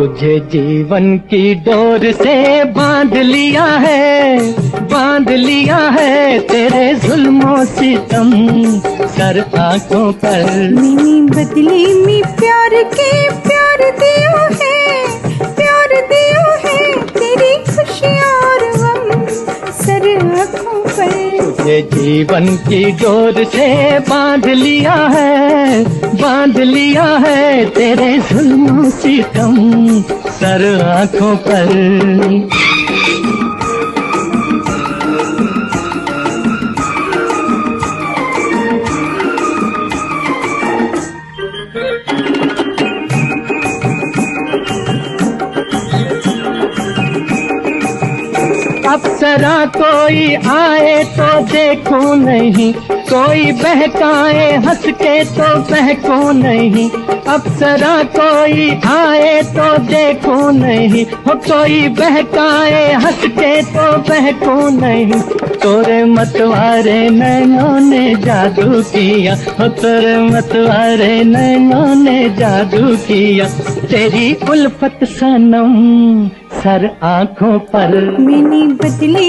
तुझे जीवन की डोर से बाँध लिया है, बाँध लिया है तेरे जुल्मों सितम सर आँखों पर बदली मी प्यार के तुझे जीवन की डोर से बाँध लिया है, बाँध लिया है तेरे जुल्मों सितम सर आँखों पर। अप्सरा कोई आए तो देखो नहीं। कोई बहकाए हंस के तो बहको नहीं। अप्सरा कोई आए तो देखो नहीं। हो कोई बहकाए हंस के तो बहको नहीं। तोरे मतवारे नैनों ने जादू किया। हो तोरे मतवारे नैनों ने जादू किया। तेरी उल्फत सनम सर आँखों पर। मैंने बदले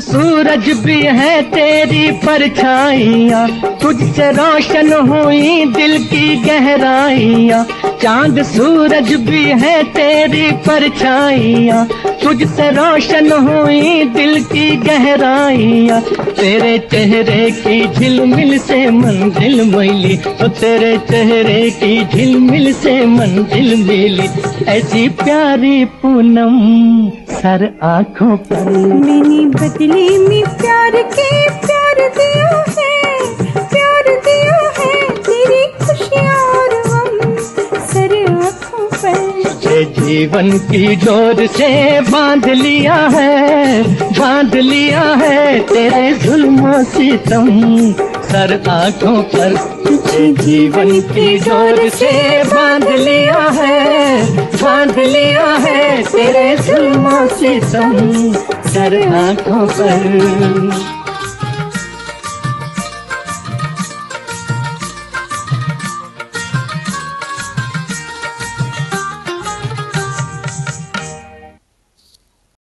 सूरज भी है तेरी परछाइयाँ। तुझसे रोशन हुई दिल की गहराइयाँ। चाँद सूरज भी है तेरी परछाइयाँ। तुझसे रोशन हुई दिल की गहराइयाँ। तेरे चेहरे की झिलमिल से मंजिल मिली। तो तेरे चेहरे की झिलमिल से मंजिल मिली। ऐसी प्यारी पूनम सर आँखों पर। मैंने बदले में प्यार के प्यार दियो है प्यार दियो है तेरी खुशियाँ और गम। सर आँखों पर। तुझे जीवन की डोर से बाँध लिया है बाँध लिया है तेरे जुल्मों सितम सर आँखों पर। जीवन की डोर से बाँध लिया है, बाँध लिया है तेरे जुल्मों तुम सर आँखों पर।